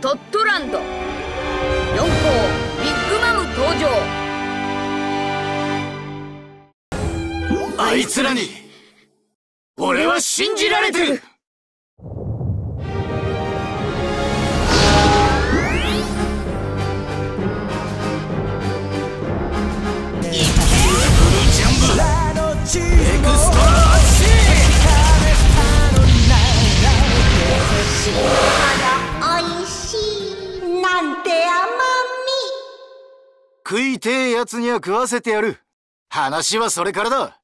トットランド。4校ビッグマム登場。あいつらに俺は信じられてる。食いてえやつには食わせてやる。話はそれからだ。